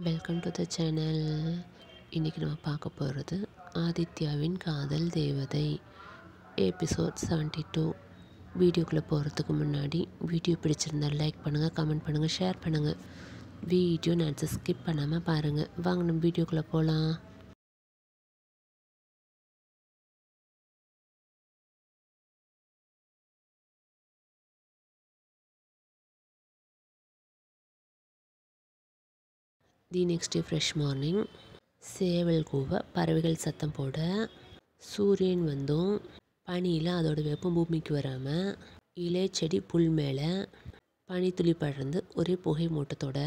Welcome to the channel இன்றைக்கி நம்ம பார்க்க போகிறது ஆதித்யாவின் காதல் தேவதை எபிசோட் 72 டூ வீடியோக்குள்ளே போகிறதுக்கு முன்னாடி வீடியோ பிடிச்சிருந்தா லைக் பண்ணுங்கள் கமெண்ட் பண்ணுங்கள் ஷேர் பண்ணுங்கள் வீடியோ நான் ஸ்கிப் பண்ணாமல் பாருங்கள் வாங்க நம்ம வீடியோக்குள்ளே போகலாம் the next day fresh morning சேவல் கூவ பறவைகள் சத்தம் போட சூரியன் வந்தும். பனியில் அதோட வெப்பம் பூமிக்கு வராமல் இலை செடி புல் மேலே பனித்துளி படர்ந்து ஒரே புகை மூட்டத்தோட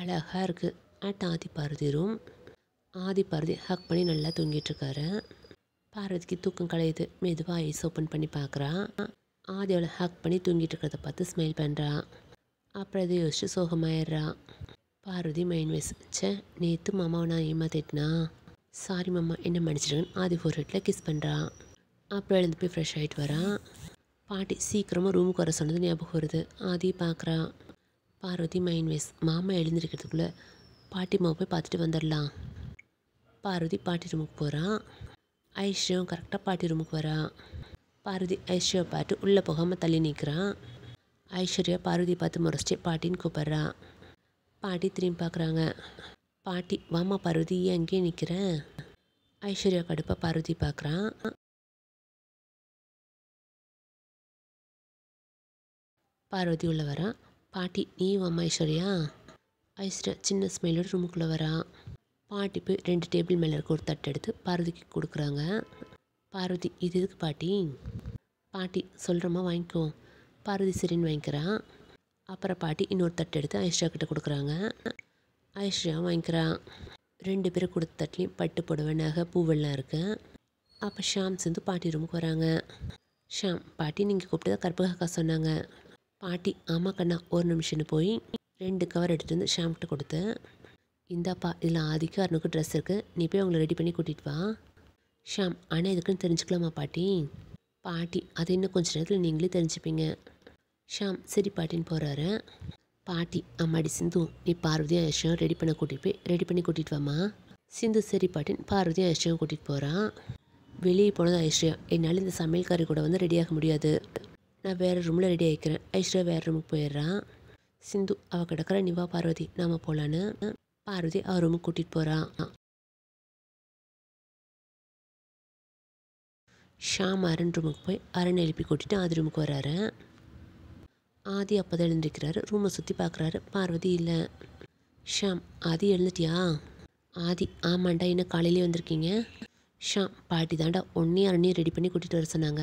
அழகாக இருக்குது at Adhi Parvathi room Adhi Bharathi hug பண்ணி நல்லா தூங்கிட்டு பாரதிக்கு தூக்கம் கலையுது. மெதுவாக ஐஸ் ஓப்பன் பண்ணி பார்க்குறா ஆதியோட ஹக் பண்ணி தூங்கிட்டு இருக்கிறத பார்த்து ஸ்மைல் பண்ணுறா அப்புறம் இதை யோசிச்சு சோகமாயிடுறா. பார்வதி மைண்ட் வைஸ் ச்சே நேற்று மாமாவை நான் ஏமாத்திட்டனா. சாரி மாமா என்ன மன்னிச்சிடுங்கன்னு ஆதி ஃபோர் ஹெட்டில் கிஸ் பண்ணுறான் அப்புறம் எழுந்து போய் ஃப்ரெஷ் ஆகிட்டு வரான் பாட்டி சீக்கிரமாக ரூமுக்கு வர சொன்னது ஞாபகம் வருது. ஆதி பார்க்குறா பார்வதி மைண்ட் வைஸ் மாமா எழுந்திருக்கிறதுக்குள்ளே பாட்டி மாவை போய் பார்த்துட்டு வந்துடலாம். பார்வதி பாட்டி ரூமுக்கு போகிறான் ஐஸ்வர்யம் கரெக்டாக பாட்டி ரூமுக்கு வரான் பார்வதி ஐஸ்வர்யா பார்த்து உள்ளே போகாமல் தள்ளி நிற்கிறான் ஐஸ்வர்யா பார்வதி பார்த்து முறைச்சிட்டு பாட்டின்னு கூப்பிட்றா. பாட்டி திரும்பி பார்க்குறாங்க. பாட்டி வாமா பார்வதி ஏன் அங்கேயே நிற்கிறேன் ஐஸ்வர்யா கடுப்பாக பார்வதி பார்க்குறான். பார்வதி உள்ளே வரா பாட்டி நீ வாமா ஐஸ்வர்யா. ஐஸ்வர்யா சின்ன ஸ்மைலோட ரூமுக்குள்ளே வரா பாட்டி போய் ரெண்டு டேபிள் மேலே இருக்க ஒரு தட்டு எடுத்து பார்வதிக்கு கொடுக்குறாங்க. பார்வதி இது எதுக்கு பாட்டி? பாட்டி சொல்கிறோமா வாங்கிக்கோ. பார்வதி சரின்னு வாங்கிக்கிறான். அப்புறம் பாட்டி இன்னொரு தட்டு எடுத்து ஐஸ்வர்யா கிட்ட கொடுக்குறாங்க. ஐஸ்வர்யா வாங்கிக்கிறான் ரெண்டு பேரும் கொடுத்த தட்டுலேயும் பட்டு புடவை நகை பூவெல்லாம் இருக்கு. அப்போ ஷாம் சேர்ந்து பாட்டி ரூமுக்கு வராங்க. ஷாம் பாட்டி நீங்கள் கூப்பிட்டு கற்பகாக்கா சொன்னாங்க. பாட்டி ஆமா கண்ணா ஒரு நிமிஷம்னு போய் ரெண்டு கவர் எடுத்துகிட்டு வந்து ஷாம்கிட்ட கொடுத்தேன் இந்தாப்பா இதில் ஆதிக்கு அருணுக்கு ட்ரெஸ் இருக்குது நீ போய் அவங்கள ரெடி பண்ணி கூட்டிகிட்டு வா. ஷாம் ஆனால் இதுக்குன்னு தெரிஞ்சுக்கலாமா பாட்டி? பாட்டி அது இன்னும் கொஞ்ச நேரத்தில் நீங்களே தெரிஞ்சுப்பீங்க. ஷாம் சரி பாட்டின்னு போகிறாரு பாட்டி அம்மாடி சிந்து நீ பார்வதியும் ஐஷம் ரெடி பண்ண கூட்டிகிட்டு போய் ரெடி பண்ணி கூட்டிகிட்டு வாமா சிந்து சரி பாட்டின்னு பார்வதியும் ஐஷம் கூட்டிகிட்டு போகிறான் வெளியே போனது ஐஸ்வர்யா என்னால் இந்த சமையல்காரி கூட வந்து ரெடியாக முடியாது. நான் வேறு ரூமில் ரெடி ஆகிக்கிறேன் ஐஸ்வர்யா வேறு ரூமுக்கு போயிடுறான் சிந்து அவள் கிடக்கிற நிவா பார்வதி நாம் போகலான்னு பார்வதி அவள் ரூமுக்கு கூட்டிகிட்டு போகிறான் ஷாம் அரண் ரூமுக்கு போய் அரண் எழுப்பி கூட்டிட்டு ஆதி ரூமுக்கு வராரு. ஆதி அப்போ தான் எழுந்திருக்கிறாரு. ரூமை சுற்றி பார்க்குறாரு. பார்வதி இல்லை ஷாம் ஆதி எழுந்துட்டியா? ஆதி ஆமாண்டா இன்னும் காலையிலே வந்திருக்கீங்க. ஷாம் பாட்டி தாண்டா ஒன்றையும் அரணையும் ரெடி பண்ணி கூட்டிகிட்டு வர சொன்னாங்க.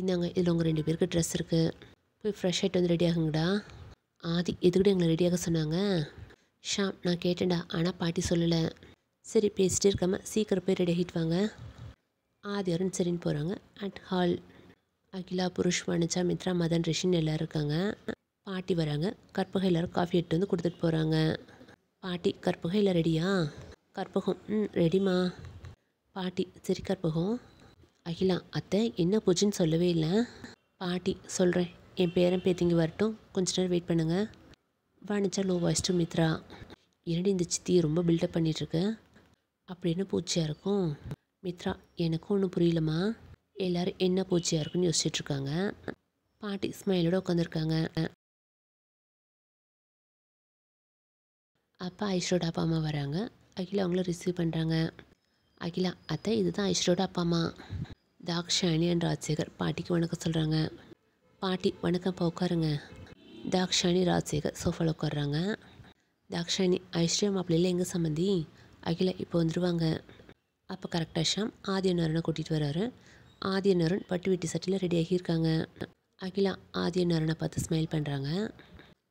இந்தாங்க இதில் உங்கள் ரெண்டு பேருக்கு ட்ரெஸ் இருக்குது போய் ஃப்ரெஷ் ஆகிட்டு வந்து ரெடி ஆகுங்கடா. ஆதி எதுக்கிட்ட எங்களை ரெடியாக சொன்னாங்க? ஷாம் நான் கேட்டேன்டா ஆனால் பாட்டி சொல்லலை. சரி பேசிட்டே இருக்காமல் சீக்கிரம் போய் ரெடி ஆகிட்டு வாங்க. ஆதி அருண் சரின்னு போகிறாங்க அட் ஹால் அகிலா புருஷ் வனிச்சா மித்ரா மதன் ரிஷின்னு எல்லோரும் இருக்காங்க. பாட்டி வராங்க. கற்பகம் எல்லோரும் காஃபி எடுத்து வந்து கொடுத்துட்டு போகிறாங்க பாட்டி கற்பகம் இல்லை ரெடியா கற்பகம். ம் ரெடிமா பாட்டி சரி கற்பகம். அகிலா அத்தை என்ன பூஜைன்னு சொல்லவே இல்லை. பாட்டி சொல்கிறேன் என் பேரன் பேத்திங்க வரட்டும். கொஞ்ச நேரம் வெயிட் பண்ணுங்கள் Vanicha low voice to Mithra. இரண்டு இந்த சித்தி ரொம்ப பில்டப் பண்ணிகிட்ருக்கு அப்படின்னு பூச்சியாக இருக்கும். மித்ரா எனக்கும் ஒன்றும் புரியலம்மா. எல்லாரும் என்ன பூச்சியாக இருக்குன்னு யோசிச்சிட்டுருக்காங்க பாட்டி ஸ்மைலோட உட்காந்துருக்காங்க அப்பா ஐஸ்வரோட அப்பா அம்மா வராங்க. அகிலா அவங்கள ரிசீவ் பண்ணுறாங்க அகிலா அத்தை இதுதான் ஐஸ்வரோட அப்பா அம்மா. தாக்ஷாயணி அண்ட் ராஜசேகர் பாட்டிக்கு வணக்கம் சொல்கிறாங்க பாட்டி வணக்கம்ப்பா உட்காருங்க. தாக்ஷாயணி ராஜசேகர் சோஃபாவில் உட்காடுறாங்க தாக்ஷாயணி ஐஸ்வர்யா மாப்பிள்ளையில் எங்கே சம்மந்தி அகிலா இப்போ வந்துடுவாங்க அப்போ கரெக்டாக ஷாம். ஆதி ஆதியநரனை கூட்டிகிட்டு வர்றாரு ஆதியநரன் பட்டு வெட்டி சட்டியில் ரெடி இருக்காங்க அகிலா ஆதியநரனை பார்த்து ஸ்மைல் பண்ணுறாங்க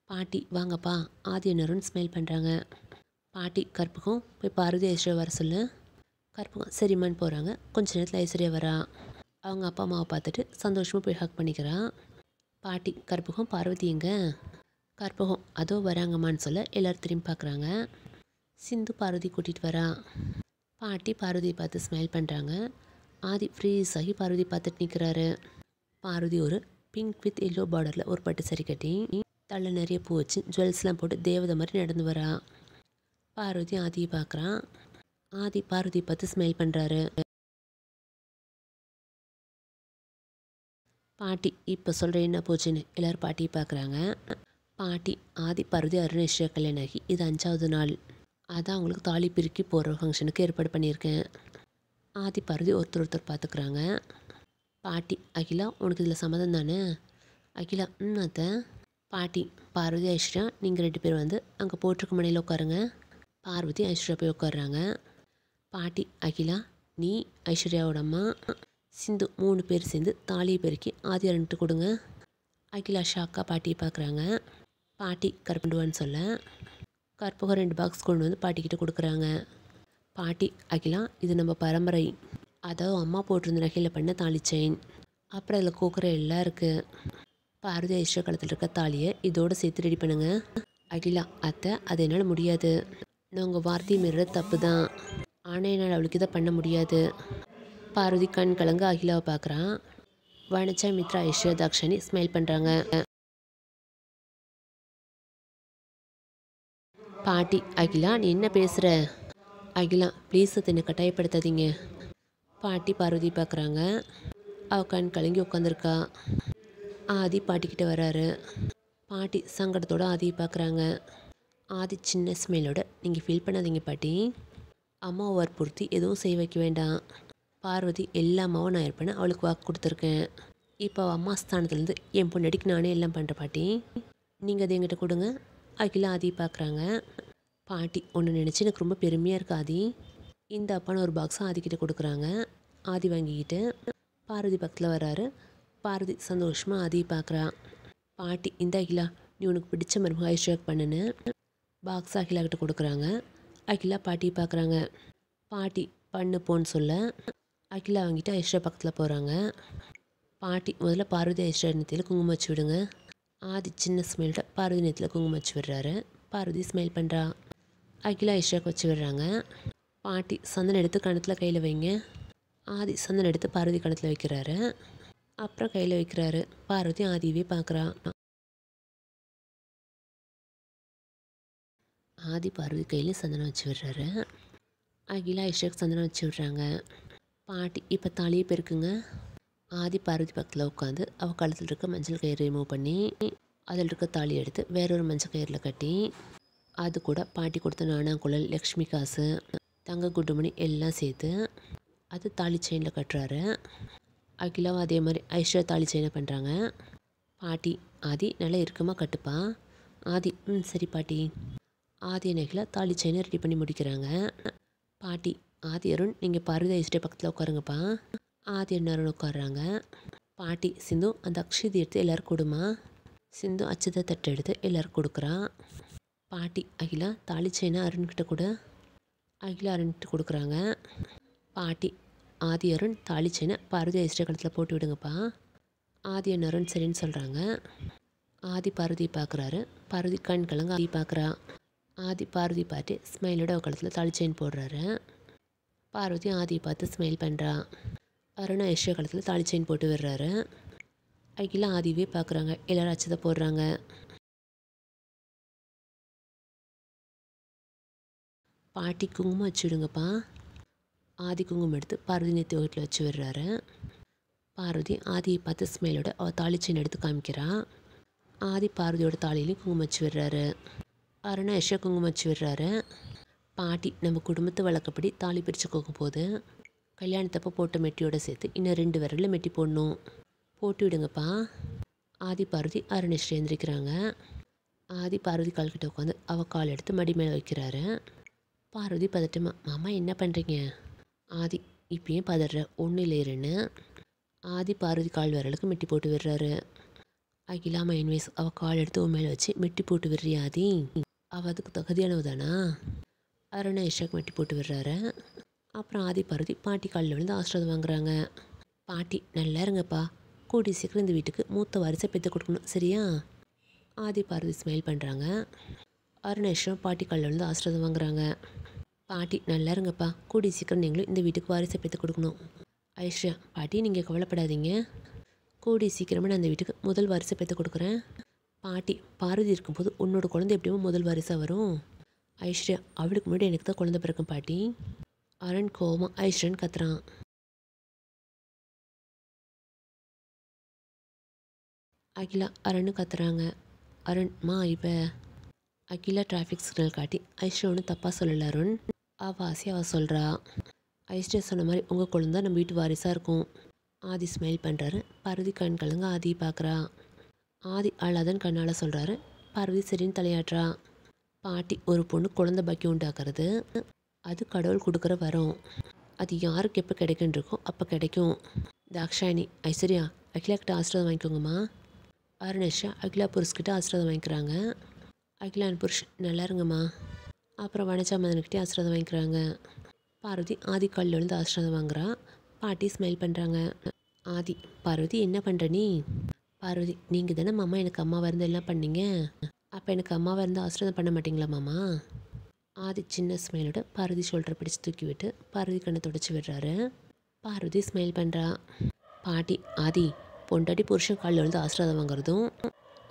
பாட்டி வாங்கப்பா ஆதியநரன் ஸ்மைல் பண்ணுறாங்க பாட்டி கற்பகம் போய் பார்வதி ஐஸ்வர்யா வர சொல்லு. கற்பகம் சரிம்மான்னு போகிறாங்க கொஞ்ச நேரத்தில் ஐஸ்வர்யா வரா. அவங்க அப்பா அம்மாவை பார்த்துட்டு சந்தோஷமாக போய் ஹக் பண்ணிக்கிறா. பாட்டி கற்பகம் பார்வதி எங்க? கற்பகம் அதோ வராங்கம்மான்னு சொல்ல எல்லோரும் திரும்பி பார்க்குறாங்க. சிந்து பார்வதி கூட்டிகிட்டு வரா. பாட்டி பார்வதியை பார்த்து ஸ்மைல் பண்ணுறாங்க ஆதி ஃப்ரீஸ் ஆகி பார்வதி பார்த்துட்டு நிற்கிறாரு பார்வதி ஒரு பிங்க் வித் எல்லோ பார்டரில் ஒரு பட்டு சரி கட்டி தள்ள நிறைய பூ வச்சு ஜுவல்ஸ்லாம் போட்டு தேவதை மாதிரி நடந்து வரா. பார்வதி ஆதியை பார்க்குறான் ஆதி பார்வதி பார்த்து ஸ்மைல் பண்ணுறாரு பாட்டி இப்போ சொல்கிற என்ன போச்சுன்னு எல்லோரும் பாட்டியை பார்க்குறாங்க. பாட்டி ஆதி பார்வதி அருணேஸ்வர கல்யாணாகி ஆகி இது அஞ்சாவது நாள். அதான் அவங்களுக்கு தாலி பிரிக்கி போகிற ஃபங்க்ஷனுக்கு ஏற்பாடு பண்ணியிருக்கேன். ஆதி பார்வதி ஒருத்தர் ஒருத்தர் பார்த்துக்குறாங்க. பாட்டி அகிலா உனக்கு இதில் சம்மதம் தானே? அகிலா ம் அத்தை. பாட்டி பார்வதி ஐஸ்வர்யா நீங்கள் ரெண்டு பேரும் வந்து அங்கே போட்டிருக்க மனையில் உட்காருங்க. பார்வதி ஐஸ்வர்யா போய் உட்காடுறாங்க பாட்டி அகிலா நீ ஐஸ்வர்யாவோட அம்மா சிந்து மூணு பேர் சேர்ந்து தாலியை பெருக்கி ஆதி ரெண்டு கொடுங்க. அகிலா ஷாக்கா பாட்டியை பார்க்குறாங்க. பாட்டி கற்பண்டுவான்னு சொல்ல. கற்பகம் ரெண்டு பாக்ஸ் கொண்டு வந்து பாட்டிக்கிட்ட கொடுக்குறாங்க. பாட்டி அகிலா இது நம்ம பரம்பரை. அதாவது அம்மா போட்டிருந்த நகையில் பண்ண தாலி செயின் அப்புறம் அதில் கோக்குற எல்லாம் இருக்குது பாரதி ஐஸ்வர காலத்தில் இருக்க தாலியை இதோடு சேர்த்து ரெடி பண்ணுங்க. அகிலா அத்தை அது என்னால் முடியாது. நான் உங்கள் வார்த்தையை மீற தப்பு தான் ஆனால் என்னால் அவளுக்கு இதை பண்ண முடியாது. பார்வதி கண் கலங்க அகிலாவை பார்க்குறான். வனச்சா மித்ரா ஐஸ்வர்யா தாக்ஷனி ஸ்மைல் பண்ணுறாங்க பாட்டி அகிலா நீ என்ன பேசுகிற அகிலா ப்ளீஸ் என்னை கட்டாயப்படுத்தாதீங்க. பாட்டி பார்வதி பார்க்குறாங்க. அவ கண் கலங்கி உட்காந்துருக்கா ஆதி பாட்டிக்கிட்ட வராரு பாட்டி சங்கடத்தோட ஆதியை பார்க்குறாங்க. ஆதி சின்ன ஸ்மெல்லோட நீங்கள் ஃபீல் பண்ணாதீங்க பாட்டி. அம்மாவை வற்புறுத்தி எதுவும் செய்ய வைக்க வேண்டாம். பார்வதி எல்லா அம்மாவும் நான் இருப்பேன்னு அவளுக்கு வாக்கு கொடுத்துருக்கேன். இப்போ அவள் அம்மா ஸ்தானத்துலேருந்து என் பொண்ணடிக்கு நானே எல்லாம் பண்ணுற பாட்டி. நீங்கள் அதை என்கிட்ட கொடுங்க. அகிலா ஆதி பார்க்குறாங்க. பாட்டி ஒன்று நினச்சி எனக்கு ரொம்ப பெருமையாக இருக்கு ஆதி. இந்த அப்பான்னு ஒரு பாக்ஸை ஆதிக்கிட்ட கொடுக்குறாங்க. ஆதி வாங்கிக்கிட்டு பார்வதி பக்கத்தில் வராரு பாரதி சந்தோஷமாக ஆதியை பார்க்குறா பாட்டி இந்த அகிலா நீ உனக்கு பிடிச்ச மருமக ஐஸ்வர்யாக்கு பண்ணுன்னு பாக்ஸ் அகிலா கிட்ட கொடுக்குறாங்க. அகிலா பாட்டியை பார்க்குறாங்க பாட்டி பண்ணு போன்னு சொல்ல. அகிலா வாங்கிட்டு ஐஸ்வர்யா பக்கத்தில் போகிறாங்க பாட்டி முதல்ல பார்வதி ஐஸ்வர்யா நெத்தியில் குங்குமம் வச்சு விடுங்க. ஆதி சின்ன ஸ்மெல்கிட்ட பார்வதி நெத்தியில் குங்குமம் வச்சு விடுறாரு. பார்வதி ஸ்மைல் பண்ணுறா அகிலா ஐஸ்வர்யாக்கு வச்சு விடுறாங்க. பாட்டி சந்தனம் எடுத்து கணத்தில் கையில் வைங்க. ஆதி சந்தனம் எடுத்து பார்வதி கணத்தில் வைக்கிறாரு. அப்புறம் கையில் வைக்கிறாரு. பார்வதி ஆதியவே பார்க்குறா. ஆதி பார்வதி கையில் சந்தனம் வச்சு விடுறாரு. அகிலா ஐஸ்வர்யாக்கு சந்தனம் வச்சு விடுறாங்க. பாட்டி இப்போ தாலியை பெருக்குங்க. ஆதி பார்வதி பக்கத்தில் உட்காந்து அவள் கழுத்தில் இருக்க மஞ்சள் கயிறு ரிமூவ் பண்ணி அதில் இருக்க தாலி எடுத்து வேறொரு மஞ்சள் கயிறில் கட்டி அது கூட பாட்டி கொடுத்த நாணாங்குழல் லக்ஷ்மி காசு தங்க குண்டுமணி எல்லாம் சேர்த்து அது தாலி செயினில் கட்டுறாரு. அகிலாவும் அதே மாதிரி ஐஸ்வர்யா தாலி செயினை பண்ணுறாங்க பாட்டி ஆதி நல்லா இறுக்கமாக கட்டுப்பா? ஆதி ம் சரி பாட்டி. ஆதி அகிலா தாலி செயினை ரெடி பண்ணி முடிக்கிறாங்க. பாட்டி ஆதி அருண் நீங்கள் பார்வதி ஐஸ்வர்யா பக்கத்தில் உட்காருங்கப்பா. ஆதி அருண் உட்காடுறாங்க பாட்டி சிந்து அந்த அக்ஷதி எடுத்து எல்லோரும் கொடுமா? சிந்து அச்சதை தட்டு எடுத்து எல்லோரும் கொடுக்குறா. பாட்டி அகிலா தாலி செயினை அருண்கிட்ட கூட. அகிலா அருண்கிட்ட கொடுக்குறாங்க. பாட்டி ஆதி அருண் தாலி செயினை பார்வதி ஐஸ்வர்யா கழுத்தில் போட்டு விடுங்கப்பா. ஆதி அண்ணன் அருண் சரின்னு சொல்கிறாங்க ஆதி பார்வதி பார்க்குறாரு பருதி கண் கலங்க ஆதி பார்க்குறா ஆதி பார்வதி பார்த்து ஸ்மைலோட கழுத்தில் தாலி செயின் போடுறாரு. பார்வதி ஆதியை பார்த்து ஸ்மைல் பண்ணுறா அருணா ஐஸ்வர்யா கழுத்தில் தாலி செயின் போட்டு விடுறாரு. அகிலா ஆதியவே பார்க்குறாங்க எல்லாரும் அச்சதை போடுறாங்க பாட்டி குங்குமம் வச்சு விடுங்கப்பா ஆதி குங்குமம் எடுத்து பார்வதி நேற்று வீட்டில் வச்சு விடுறாரு. பார்வதி ஆதியை பார்த்து ஸ்மைலோட அவள் தாலி எடுத்து காமிக்கிறா. ஆதி பார்வதியோட தாலியிலையும் குங்குமம் வச்சு விடுறாரு. அருணா யஷா குங்குமம் வச்சு விடுறாரு. பாட்டி நம்ம குடும்பத்து வழக்கப்படி தாலி பிரித்து கோக்கும் போது கல்யாணத்தப்போ போட்ட மெட்டியோட சேர்த்து இன்னும் ரெண்டு விரலில் மெட்டி போடணும். போட்டு விடுங்கப்பா. ஆதி பார்வதி அருணேஷ் எழுந்திருக்கிறாங்க ஆதி பார்வதி கால்கிட்ட உட்காந்து அவள் கால் எடுத்து மடி மேலே வைக்கிறாரு. பார்வதி பதட்டமா மாமா என்ன பண்ணுறீங்க ஆதி இப்பயும் பதற ஒன்றும் இல்லை இருன்னு ஆதி பார்வதி கால் விரலுக்கு மெட்டி போட்டு விடுறாரு. அகிலா மைன் வயசு அவள் கால் எடுத்து உன் மேலே வச்சு மெட்டி போட்டு விடுறியா ஆதி? அவள் அதுக்கு தகுதியானவ தானா அருணா இஷாக்கு மெட்டி போட்டு விடுறாரு. அப்புறம் ஆதி பார்வதி பாட்டி காலில் விழுந்து ஆசிரதம் வாங்குறாங்க. பாட்டி நல்லா இருங்கப்பா. கூடி சீக்கிரம் இந்த வீட்டுக்கு மூத்த வாரிசை பெற்று கொடுக்கணும் சரியா? ஆதி பார்வதி ஸ்மைல் பண்ணுறாங்க அருணேஷும் பாட்டி காலில் விழுந்து ஆசிரதம் வாங்குறாங்க. பாட்டி நல்லா இருங்கப்பா. கூடி சீக்கிரம் நீங்களும் இந்த வீட்டுக்கு வாரிசை பெற்று கொடுக்கணும். ஐஸ்வர்யா பாட்டி நீங்கள் கவலைப்படாதீங்க. கூடி சீக்கிரமாக நான் இந்த வீட்டுக்கு முதல் வாரிசை பெற்று கொடுக்குறேன். பாட்டி பார்வதி இருக்கும்போது உன்னோட குழந்தை எப்படியும் முதல் வாரிசாக வரும். ஐஸ்வர்யா அவளுக்கு முன்னாடி எனக்கு தான் குழந்தை பிறக்கும் பாட்டி. அருண் கோவமா ஐஸ்வர்யன் கத்துறான். அகிலா அருண் கத்துறாங்க. அருண்மா மா அகிலா டிராஃபிக் சிக்னல் காட்டி ஐஸ்வர்யா ஒன்று தப்பாக சொல்லல அருண். அவ அவள் சொல்கிறா ஐஸ்வர்யா சொன்ன மாதிரி உங்கள் குழந்த நம்ம வீட்டு வாரிசாக இருக்கும். ஆதி ஸ்மைல் பண்ணுறாரு பருதி கண் கலங்க ஆதி பார்க்குறா ஆதி அழாதன் கண்ணால் சொல்கிறாரு பருதி சரின்னு தலையாட்டுறா. பாட்டி ஒரு பொண்ணு குழந்தை பாக்கியம் உண்டாக்குறது அது கடவுள் கொடுக்குற வரும். அது யாருக்கு எப்போ கிடைக்குன்னு இருக்கோ அப்போ கிடைக்கும். தாக்ஷாயணி ஐஸ்வர்யா அகிலா கிட்ட ஆசீர்வாதம் வாங்கிக்கோங்கம்மா. அருணேஷா அகிலா புருஷ்கிட்ட ஆசீர்வாதம் வாங்கிக்கிறாங்க. அகிலான் புருஷ் நல்லா இருங்கம்மா. அப்புறம் வனஜா மதன்கிட்டே ஆசீர்வாதம் வாங்கிக்கிறாங்க. பார்வதி ஆதி காலில் விழுந்து ஆசீர்வாதம் வாங்குறா. பாட்டி ஸ்மைல் பண்ணுறாங்க ஆதி பார்வதி என்ன பண்ணுற நீ? பார்வதி நீங்கள் தானே மாமா எனக்கு அம்மாவாக இருந்து எல்லாம் பண்ணீங்க. அப்போ எனக்கு அம்மாவாக இருந்து ஆசீர்வாதம் பண்ண மாட்டிங்களா மாமா? ஆதி சின்ன ஸ்மைலோட பார்வதி ஷோல்டரை பிடிச்சி தூக்கி விட்டு பார்வதி கண்ணை தொடச்சி விடுறாரு. பார்வதி ஸ்மைல் பண்ணுறா பாட்டி ஆதி பொண்டாட்டி புருஷன் காலில் வந்து ஆசீர்வாதம் வாங்குறதும்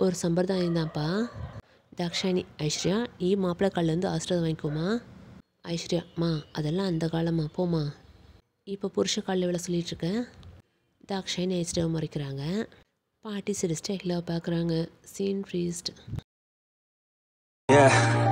ஒரு சம்பிரதாயம் தான்ப்பா தாக்ஷாயணி ஐஸ்வர்யா நீ மாப்பிள்ளை கால்லேருந்து ஆசீர்வாதம் வாங்கிக்கோமா? ஐஸ்வர்யா மா அதெல்லாம் அந்த காலமா போமா இப்போ புருஷ காலில் இவ்வளோ சொல்லிகிட்ருக்கேன் இருக்க தாக்ஷாயணி ஐஸ்வர்யாவை மறைக்கிறாங்க. பாட்டி சிரிச்சிட்டு அகிலாவை பார்க்குறாங்க. Scene freezed Yeah.